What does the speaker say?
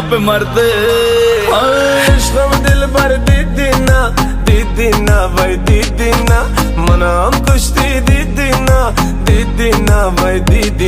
पे मरते। दिल भर दी दीना दी दीना भाई, दीदी ना। मनाम कुश्ती दी दीना दीदी ना भाई, दीदी